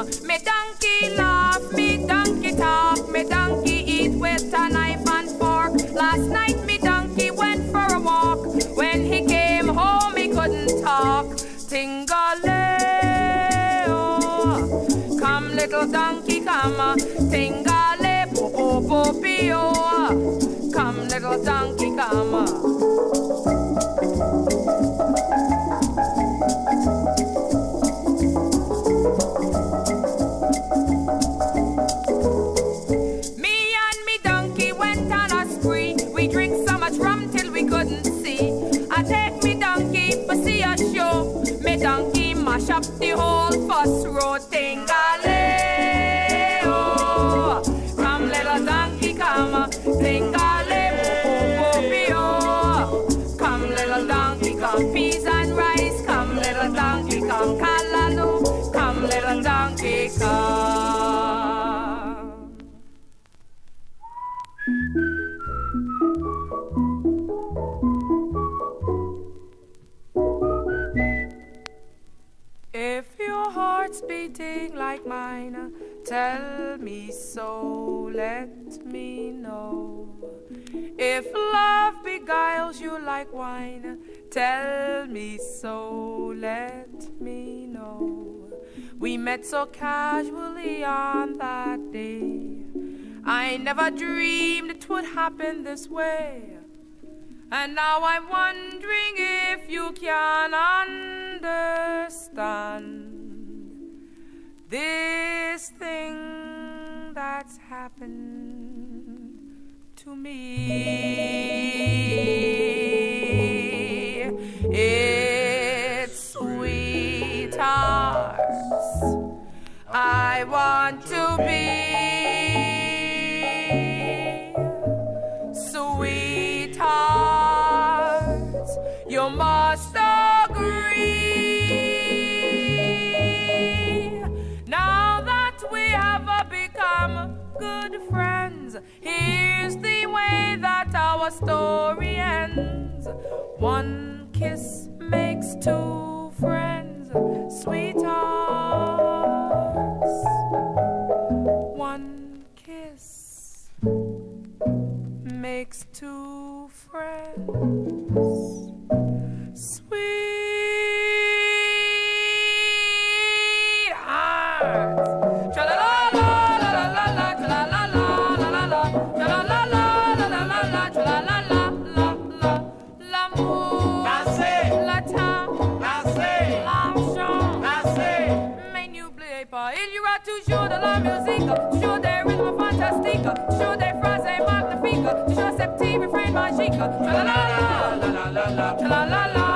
Me donkey laugh, me donkey talk, me donkey eat with a knife and fork. Last night me donkey went for a walk. When he came home, he couldn't talk. Tinga Layo, come little donkey, come. Tingale, po po po pio. Come little donkey, come. Whole first row. Like mine, tell me so, let me know. If love beguiles you like wine, tell me so, let me know. We met so casually on that day. I never dreamed it would happen this way. And now I'm wondering if you can understand this thing that's happened to me. It's sweethearts. I want to be sweethearts. You must agree. Good friends, here's the way that our story ends. One kiss makes two friends, sweethearts. One kiss makes two friends. toujours de la musique, toujours des rythmes fantastiques, toujours des phrases magnifiques, toujours ces petits refrains magiques. la la la la la la la la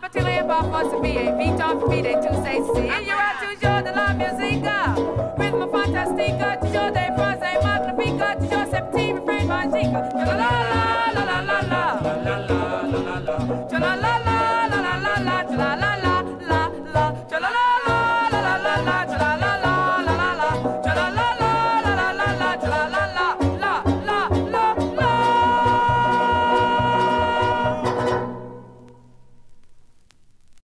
Particularly about us to be a beat off beat a two say see. And you're out toujours de la musique, rythme fantastique, toujours des phrases magnifiques, toujours ces petits refrains magiques.